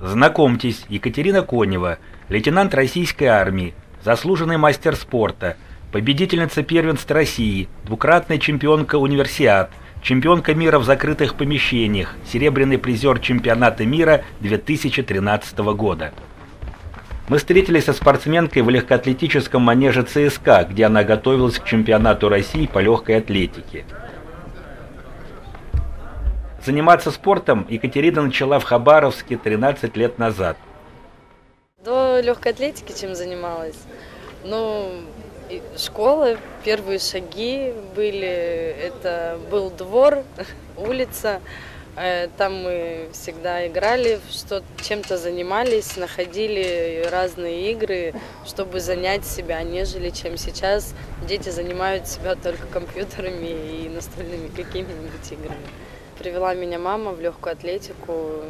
Знакомьтесь, Екатерина Конева, лейтенант российской армии, заслуженный мастер спорта, победительница первенства России, двукратная чемпионка универсиад, чемпионка мира в закрытых помещениях, серебряный призер чемпионата мира 2013 года. Мы встретились со спортсменкой в легкоатлетическом манеже ЦСКА, где она готовилась к чемпионату России по легкой атлетике. Заниматься спортом Екатерина начала в Хабаровске 13 лет назад. До легкой атлетики чем занималась? Ну, школа, первые шаги были, это был двор, улица, э, там мы всегда играли, что чем-то занимались, находили разные игры, чтобы занять себя, нежели чем сейчас дети занимают себя только компьютерами и настольными какими-нибудь играми. Привела меня мама в легкую атлетику.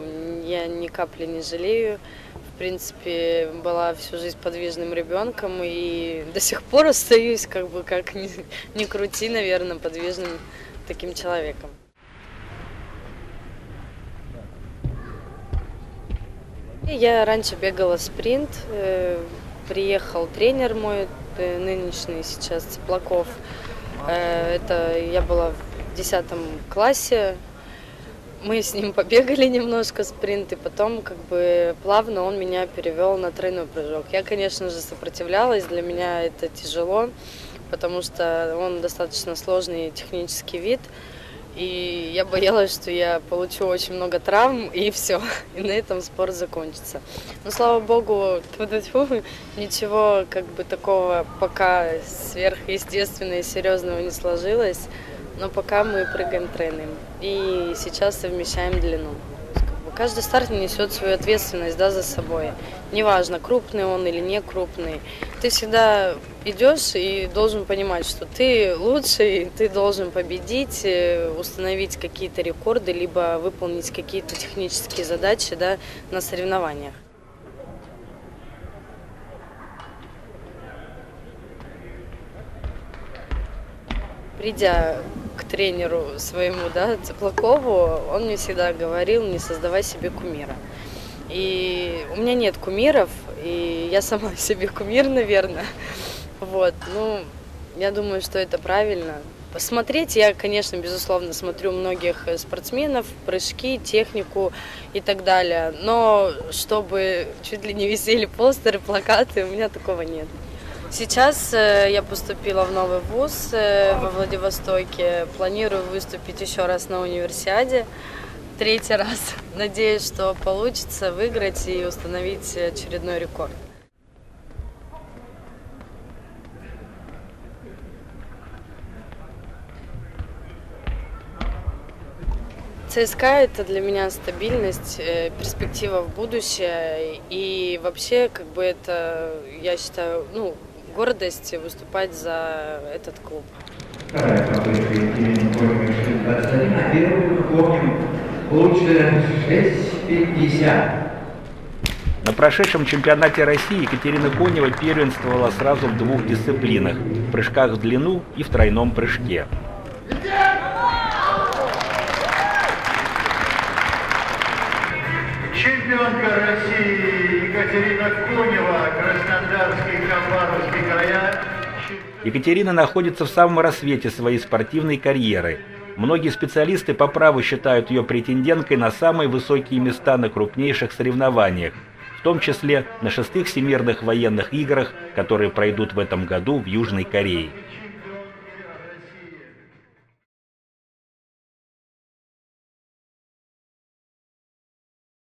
Я ни капли не жалею. В принципе, была всю жизнь подвижным ребенком и до сих пор остаюсь, как бы, как ни, ни крути, наверное, подвижным таким человеком. Я раньше бегала спринт, э, приехал тренер мой, э, нынешний сейчас Цыплаков. Э, это я была в десятом классе, мы с ним побегали немножко спринт, и потом как бы плавно он меня перевел на тройной прыжок. Я, конечно же, сопротивлялась, для меня это тяжело, потому что он достаточно сложный технический вид, и я боялась, что я получу очень много травм, и все, и на этом спорт закончится. Но, слава богу, ничего как бы такого пока сверхъестественного и серьезного не сложилось. Но пока мы прыгаем тройным. И сейчас совмещаем длину. Каждый старт несет свою ответственность да, за собой. Неважно, крупный он или не крупный. Ты всегда идешь и должен понимать, что ты лучший, ты должен победить, э, установить какие-то рекорды, либо выполнить какие-то технические задачи да, на соревнованиях. Придя к тренеру своему, да, Цыплакову, он мне всегда говорил, не создавай себе кумира. И у меня нет кумиров, и я сама себе кумир, наверное. Вот, ну, я думаю, что это правильно. Посмотреть я, конечно, безусловно, смотрю многих спортсменов, прыжки, технику и так далее. Но чтобы чуть ли не висели постеры, плакаты, у меня такого нет. Сейчас э, я поступила в новый вуз э, во Владивостоке. Планирую выступить еще раз на универсиаде. Третий раз. Надеюсь, что получится выиграть и установить очередной рекорд. ЦСКА – это для меня стабильность, э, перспектива в будущее. И вообще, как бы это, я считаю, ну, гордость выступать за этот клуб. На прошедшем чемпионате России Екатерина Конева первенствовала сразу в двух дисциплинах – в прыжках в длину и в тройном прыжке. Чемпионка России Екатерина Конева. Екатерина находится в самом рассвете своей спортивной карьеры. Многие специалисты по праву считают ее претенденткой на самые высокие места на крупнейших соревнованиях, в том числе на шестых Всемирных военных играх, которые пройдут в этом году в Южной Корее.